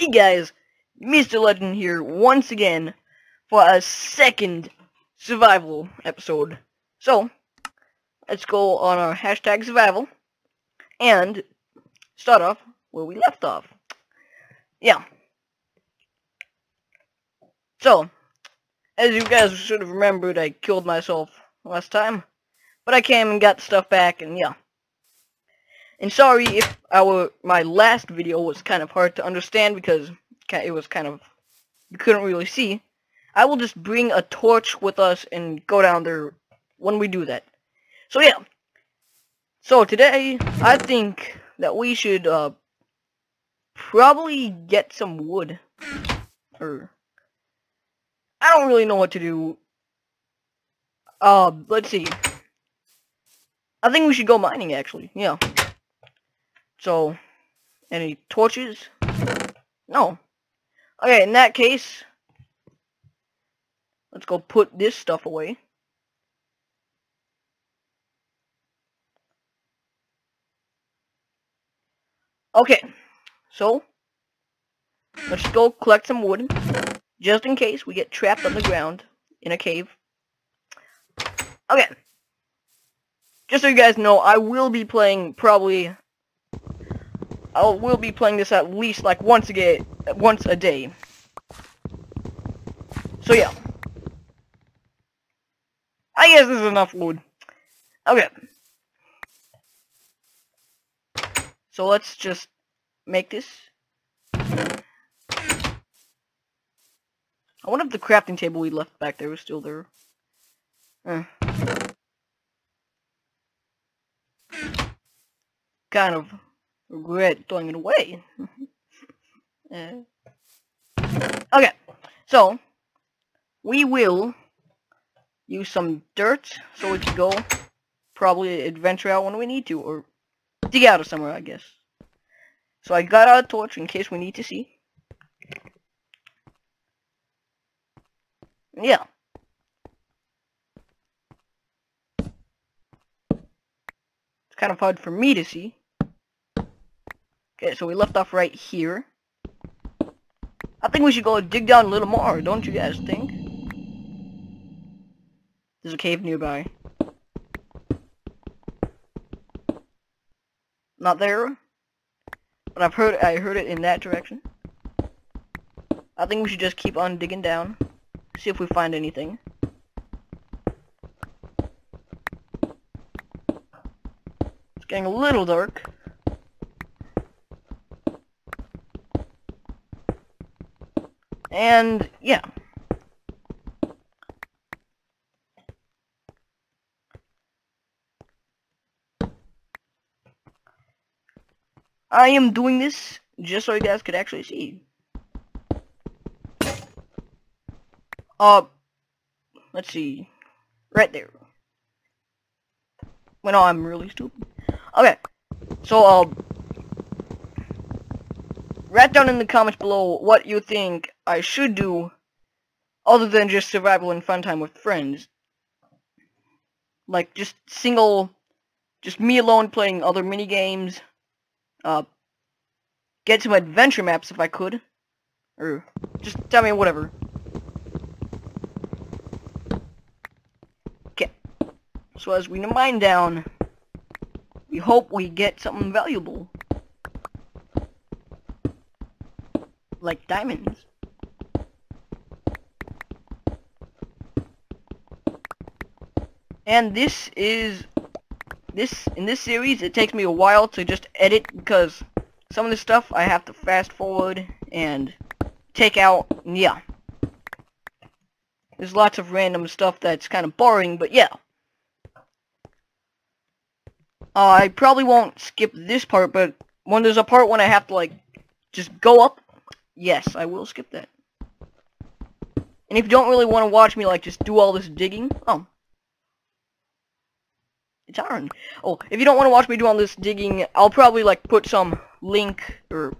Hey guys, Mr. Legend here once again for a second survival episode. So, let's go on our hashtag survival and start off where we left off. Yeah. So, as you guys should have remembered, I killed myself last time, but I came and got stuff back, and yeah. And sorry if our my last video was kind of hard to understand because it was kind of you couldn't really see. I will just bring a torch with us and go down there when we do that. So yeah. So today I think that we should uh probably get some wood. Or I don't really know what to do. Uh let's see. I think we should go mining actually. Yeah. So, any torches? No. Okay, in that case, let's go put this stuff away. Okay, so, let's go collect some wood, just in case we get trapped on the ground in a cave. Okay. Just so you guys know, I will be playing probably I will be playing this at least like once a day, once a day. So yeah. I guess this is enough wood. Okay. So let's just make this. I wonder if the crafting table we left back there was still there. Eh. Kind of regret throwing it away. uh, okay, so we will use some dirt so we can go probably adventure out when we need to, or dig out of somewhere, I guess. So I got out a torch in case we need to see. Yeah. It's kind of hard for me to see. Okay, so we left off right here. I think we should go dig down a little more, don't you guys think? There's a cave nearby. Not there, but I've heard I heard it in that direction. I think we should just keep on digging down, see if we find anything. It's getting a little dark. And, yeah. I am doing this just so you guys could actually see. Uh, let's see. Right there. No, I'm really stupid. Okay. So, uh, write down in the comments below what you think I should do other than just survival and fun time with friends. Like, just single, just me alone playing other mini games. Uh, get some adventure maps if I could. Or, just tell me whatever. Okay. So as we mine down, we hope we get something valuable. Like diamonds. And this is this in this series it takes me a while to just edit because some of the stuff I have to fast forward and take out yeah. There's lots of random stuff that's kind of boring, but yeah. Uh, I probably won't skip this part, but when there's a part when I have to like just go up Yes, I will skip that. And if you don't really want to watch me, like, just do all this digging... Oh. It's iron. Oh, if you don't want to watch me do all this digging, I'll probably, like, put some link or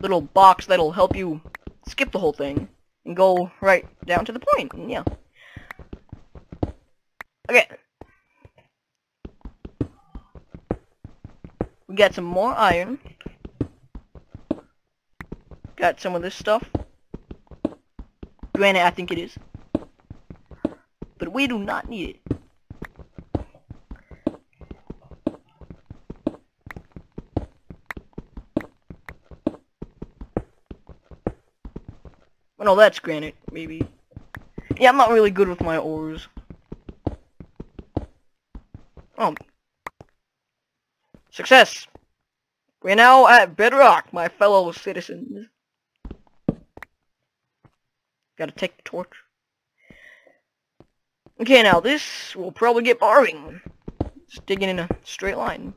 little box that'll help you skip the whole thing and go right down to the point. And yeah. Okay. We got some more iron. Got some of this stuff. Granite, I think it is. But we do not need it. Oh, no, that's granite, maybe. Yeah, I'm not really good with my ores. Oh. Success! We're now at Bedrock, my fellow citizens. Gotta take the torch. Okay, now this will probably get boring. Just digging in a straight line.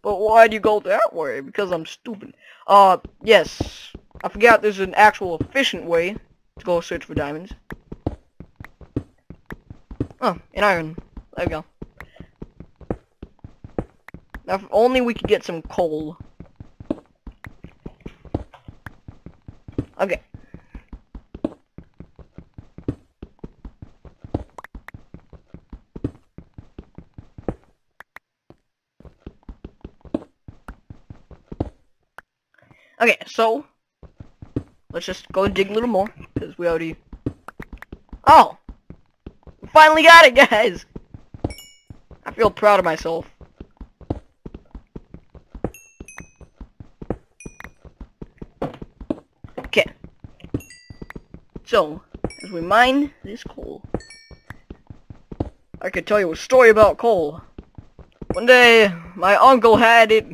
But why do you go that way? Because I'm stupid. Uh, yes. I forgot there's an actual efficient way to go search for diamonds. Oh, an iron. There we go. Now, if only we could get some coal. Okay. Okay, so let's just go dig a little more because we already. Oh, finally got it, guys. I feel proud of myself. Okay. So, as we mine this coal, I could tell you a story about coal. One day, my uncle had it.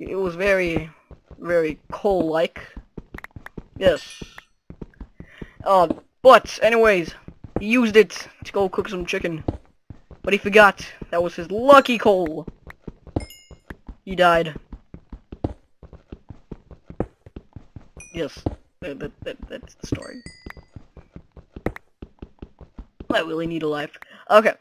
It was very very coal-like. Yes. Uh, but, anyways, he used it to go cook some chicken. But he forgot that was his lucky coal. He died. Yes, that, that, that, that's the story. I really need a life. Okay.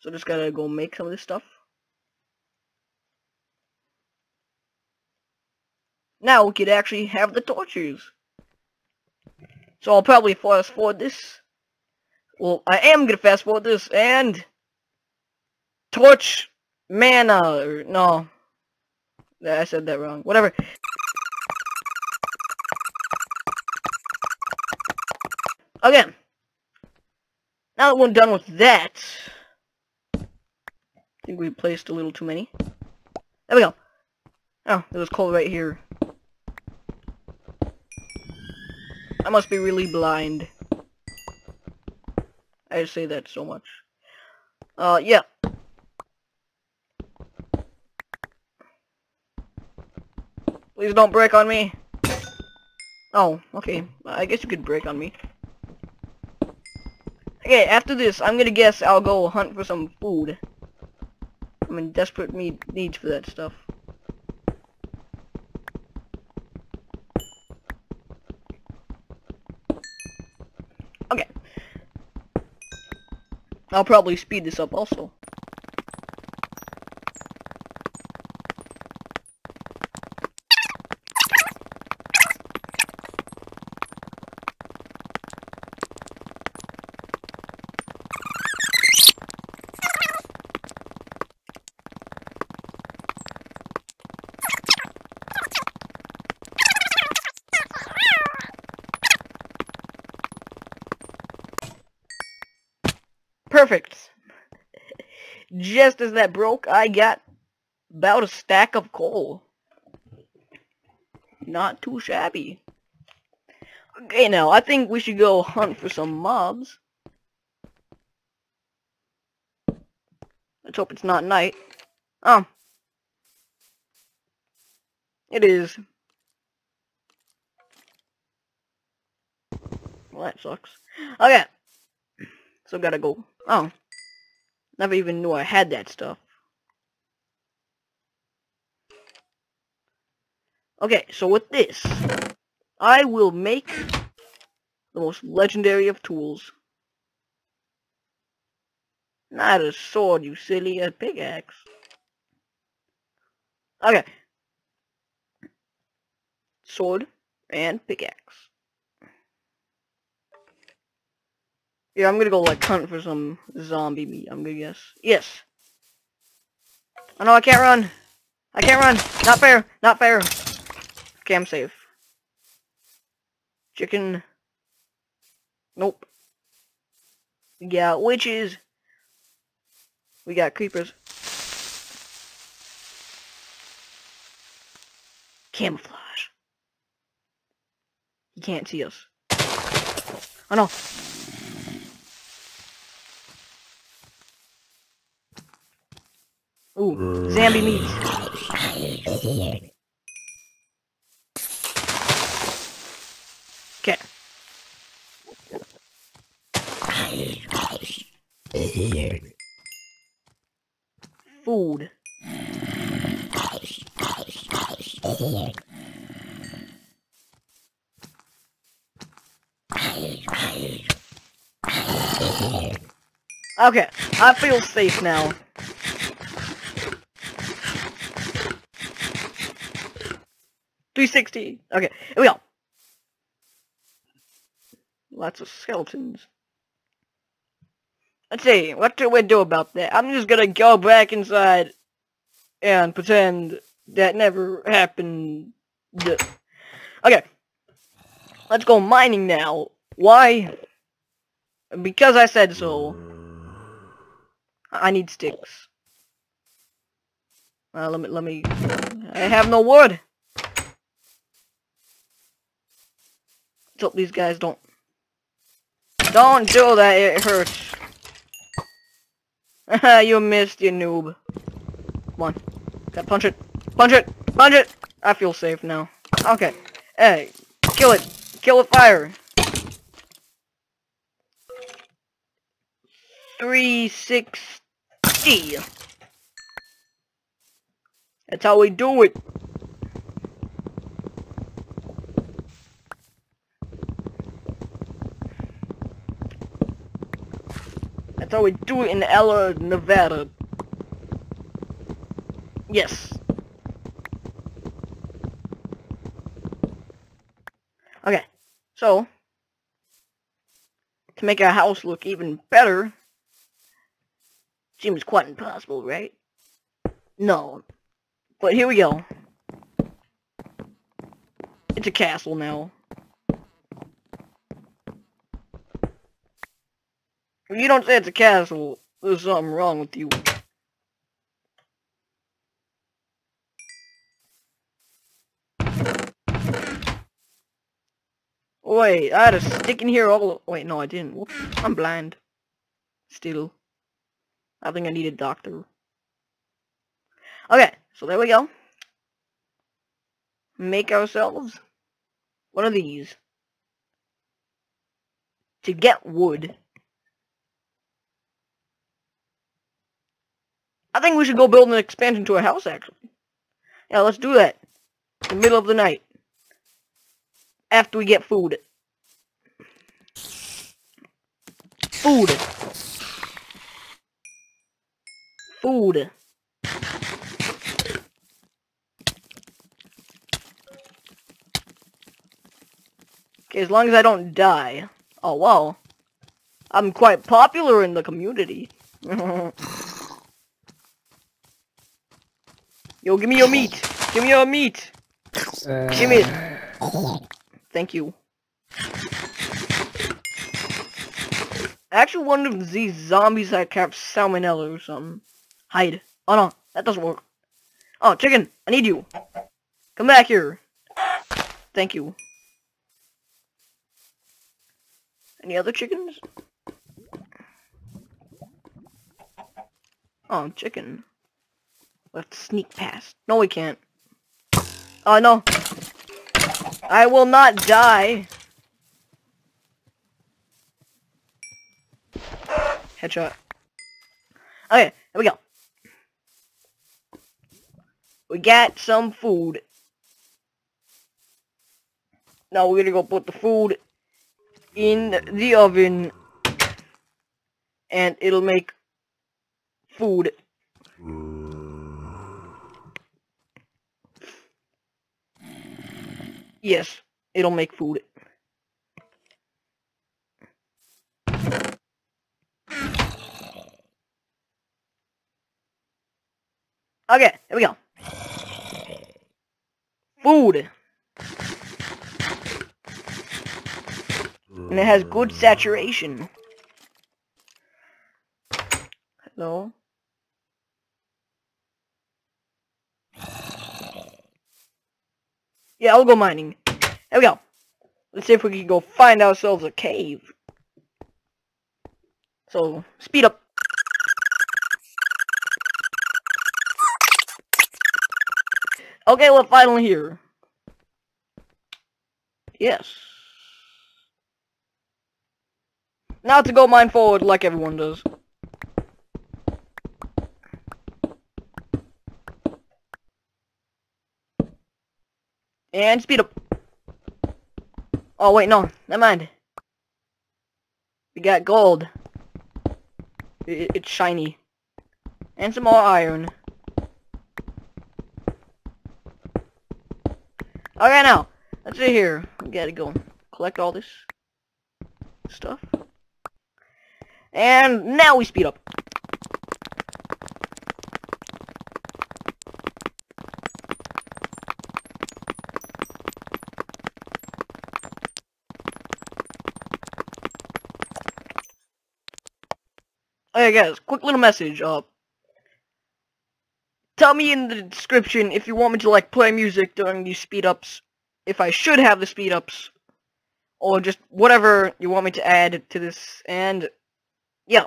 So just gotta go make some of this stuff. Now we could actually have the torches. So I'll probably fast forward this. Well, I am gonna fast forward this and torch mana. Or, no, I said that wrong. Whatever. Again. Now that we're done with that, I think we placed a little too many. There we go. Oh, there was coal right here. I must be really blind. I say that so much. Uh, yeah. Please don't break on me. Oh, okay. I guess you could break on me. Okay, after this, I'm gonna guess I'll go hunt for some food. I'm in desperate need needs for that stuff. Okay. I'll probably speed this up also. Perfect. Just as that broke, I got about a stack of coal. Not too shabby. Okay, now, I think we should go hunt for some mobs. Let's hope it's not night. Oh. It is. Well, that sucks. Okay. So gotta go. Oh. Never even knew I had that stuff. Okay, so with this, I will make the most legendary of tools. Not a sword, you silly, a pickaxe. Okay. Sword and pickaxe. Yeah, I'm gonna go like hunt for some zombie meat, I'm gonna guess. Yes. Oh no, I can't run. I can't run. Not fair. Not fair. Okay, I'm safe. Chicken. Nope. We got witches. We got creepers. Camouflage. He can't see us. Oh no. Ooh, zombie meat. Okay. Food. Okay, I feel safe now. Three sixty. Okay, here we go. Lots of skeletons. Let's see, what do we do about that? I'm just gonna go back inside and pretend that never happened. Okay. Let's go mining now. Why? Because I said so. I need sticks. Uh, let me, let me, I have no wood. Let's hope these guys don't, don't do that, it hurts. you missed, you noob. Come on. Gotta punch it. Punch it! Punch it! I feel safe now. Okay. Hey, kill it. Kill it, fire. Three sixty. That's how we do it. We do it in Ella, Nevada. Yes. Okay, so, to make our house look even better, seems quite impossible, right? No. But here we go. It's a castle now. If you don't say it's a castle, there's something wrong with you. Wait, I had a stick in here all- wait, no I didn't. Whoops, I'm blind. Still. I think I need a doctor. Okay, so there we go. Make ourselves one of these. To get wood. I think we should go build an expansion to a house, actually. Yeah, let's do that. In the middle of the night. After we get food. Food. Food. Okay, as long as I don't die. Oh, wow. I'm quite popular in the community. Yo, give me your meat. Give me your meat. Uh, Give me it. Thank you. I actually, one of these zombies that have salmonella or something. Hide. Oh no, that doesn't work. Oh, chicken, I need you. Come back here. Thank you. Any other chickens? Oh, chicken. Let's sneak past. No, we can't. Oh, no. I will not die. Headshot. Okay, here we go. We got some food. Now we're gonna go put the food in the oven and it'll make food. Yes, it'll make food. Okay, here we go. Food. And it has good saturation. Hello? Yeah, I'll go mining. There we go. Let's see if we can go find ourselves a cave. So, speed up. Okay, we're finally here. Yes. Now to go mine forward like everyone does. And speed up. Oh wait, no, never mind. We got gold. It, it's shiny. And some more iron. Okay, now, let's see here. We gotta go collect all this stuff. And now we speed up. Okay guys, quick little message, uh, tell me in the description if you want me to like play music during these speed ups, if I should have the speed ups, or just whatever you want me to add to this, and yeah.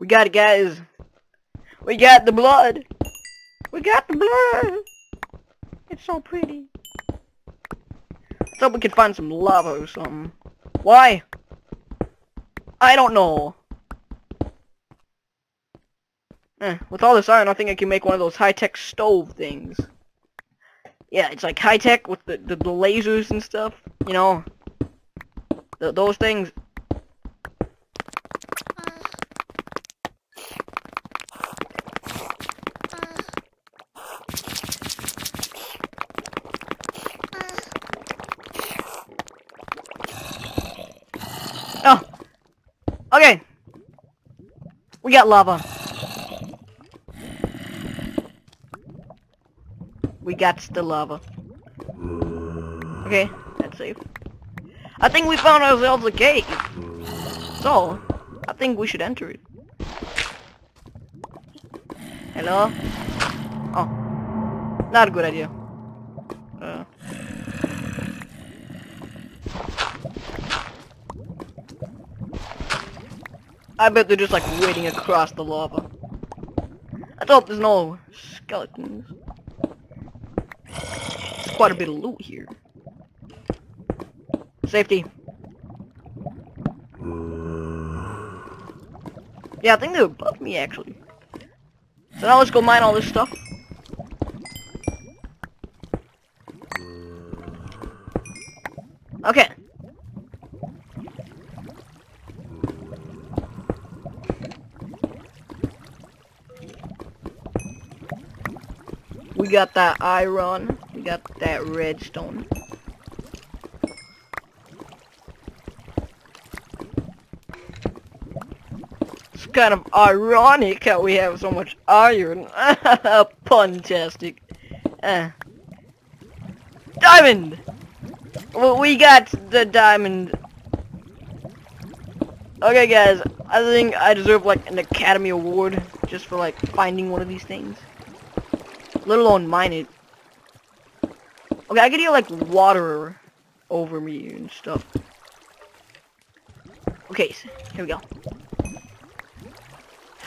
We got it guys. We got the blood. We got the blood. It's so pretty. Thought we could find some lava or something. Why? I don't know. Eh, with all this iron, I think I can make one of those high-tech stove things. Yeah, it's like high-tech with the, the, the, lasers and stuff, you know? The, those things. Oh! Okay! We got lava. We got the lava. Okay, that's safe. I think we found ourselves a cave. So, I think we should enter it. Hello? Oh. Not a good idea. I bet they're just like waiting across the lava. I hope there's no skeletons quite a bit of loot here. Safety. Yeah, I think they're above me, actually. So now let's go mine all this stuff. Okay. We got that iron We got that redstone. It's kind of ironic how we have so much iron. Puntastic. Uh. Diamond! Well, we got the diamond. Okay, guys. I think I deserve, like, an Academy Award just for, like, finding one of these things. Let alone mine it. Okay, I can hear like water over me and stuff. Okay, so here we go.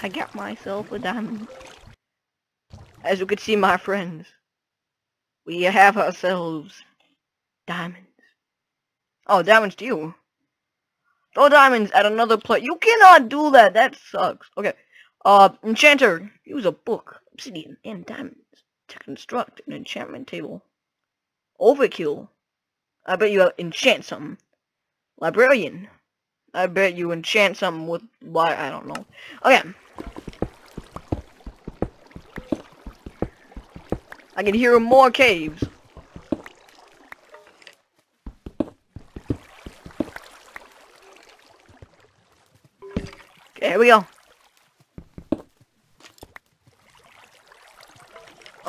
I got myself a diamond. As you can see, my friends, we have ourselves diamonds. Oh, diamonds to you. Throw diamonds at another player. You cannot do that. That sucks. Okay. Uh, enchanter, use a book, obsidian, and diamonds to construct an enchantment table. Overkill. I bet you enchant something. Librarian. I bet you enchant something with why I don't know. Okay. I can hear more caves. Okay, here we go.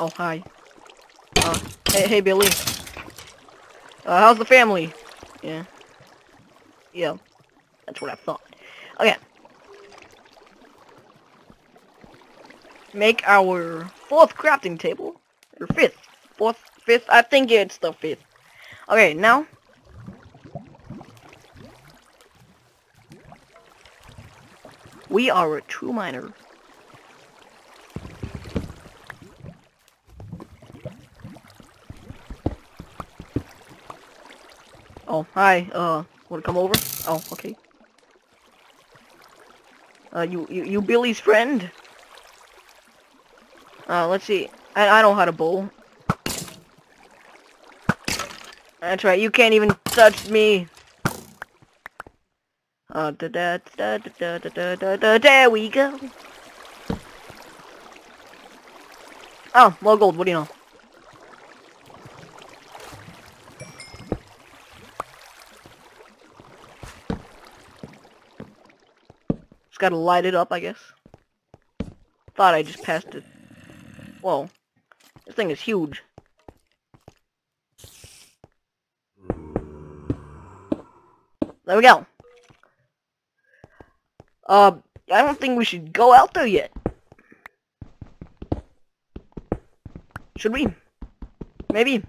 Oh, hi. Uh, hey, hey, Billy. Uh, how's the family? Yeah. Yeah. That's what I thought. Okay. Make our fourth crafting table. Or fifth. Fourth, fifth. I think it's the fifth. Okay, now. We are a true miner. Hi. Uh, wanna come over? Oh, okay. Uh, you, you, you Billy's friend? Uh, let's see. I, I know how to bowl. That's right, you can't even touch me. Uh, da da da da da da da da there we go. Oh, more gold, what do you know? Gotta light it up, I guess. Thought I just passed it. Whoa. This thing is huge. There we go. Uh, I don't think we should go out there yet. Should we? Maybe.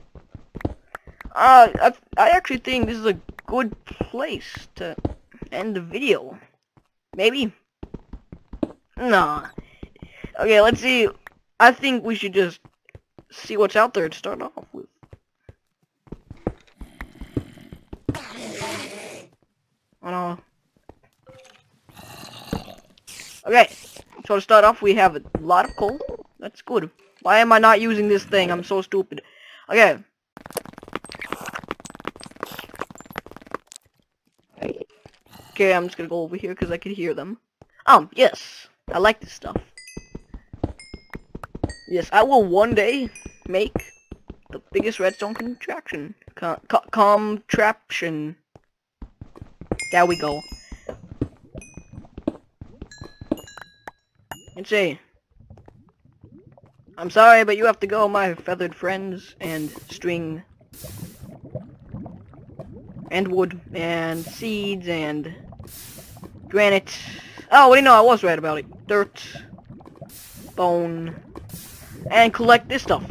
Uh, I, I actually think this is a good place to end the video. Maybe. Nah. Okay, let's see. I think we should just see what's out there to start off with. Oh no. Okay, so to start off, we have a lot of coal. That's good. Why am I not using this thing? I'm so stupid. Okay. Okay, I'm just gonna go over here because I can hear them. Um, yes. I like this stuff. Yes, I will one day make the biggest redstone contraction. Co co contraption. There we go. And say, I'm sorry, but you have to go, my feathered friends, and string, and wood, and seeds, and granite. Oh, what do you know? I was right about it. Dirt, bone, and collect this stuff.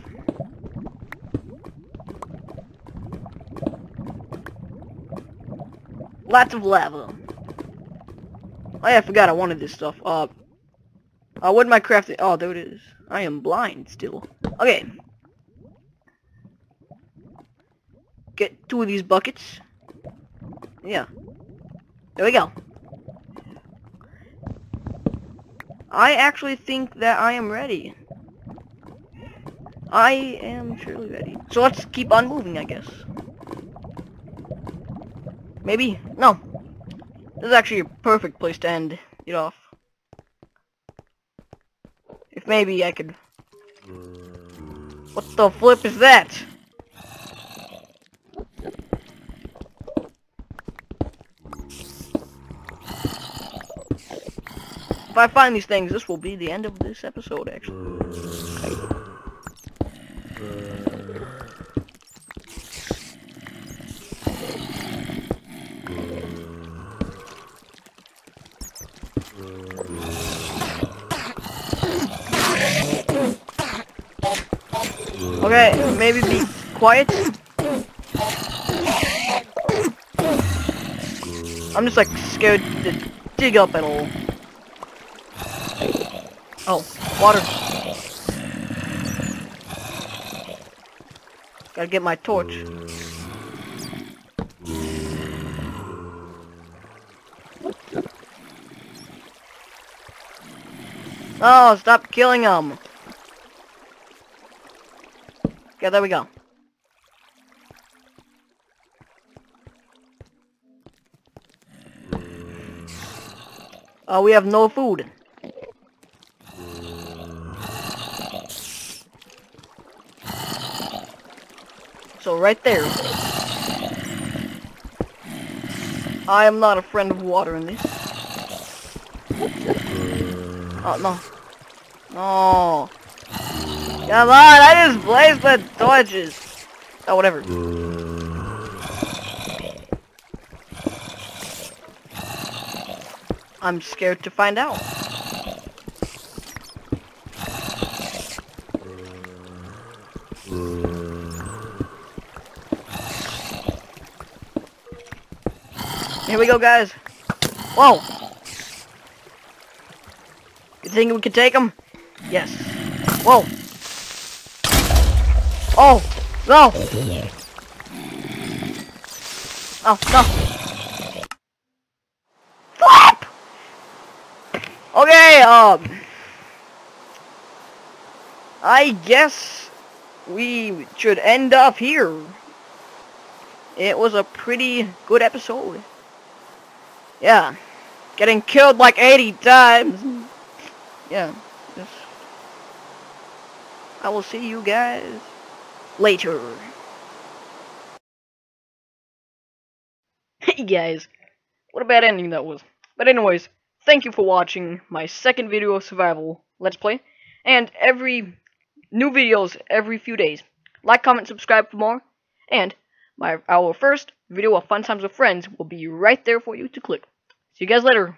Lots of lava. Oh yeah, I forgot I wanted this stuff. Uh, uh, what am I crafting? Oh, there it is. I am blind still. Okay. Get two of these buckets. Yeah. There we go. I actually think that I am ready. I am surely ready. So let's keep on moving, I guess. Maybe? No. This is actually a perfect place to end it off. If maybe I could... What the flip is that? If I find these things, this will be the end of this episode, actually. Okay, maybe be quiet. I'm just like scared to dig up at all. Oh, water. Gotta get my torch. Oh, stop killing them. Okay, there we go. Oh, we have no food. So right there. I am not a friend of water in this. Oh, no. No. Come on, I just placed the torches. Oh, whatever. I'm scared to find out. Here we go, guys. Whoa. You think we can take him? Yes. Whoa. Oh, no. Oh, no. Flap! Okay, um... I guess we should end up here. It was a pretty good episode. Yeah. Getting killed like 80 times. Yeah. Just... I will see you guys later. Hey guys. What a bad ending that was. But anyways, thank you for watching my second video of survival let's play. And every new videos every few days. Like, comment, subscribe for more. And my our first video of Fun Times with Friends will be right there for you to click. See you guys later.